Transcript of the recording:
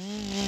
Música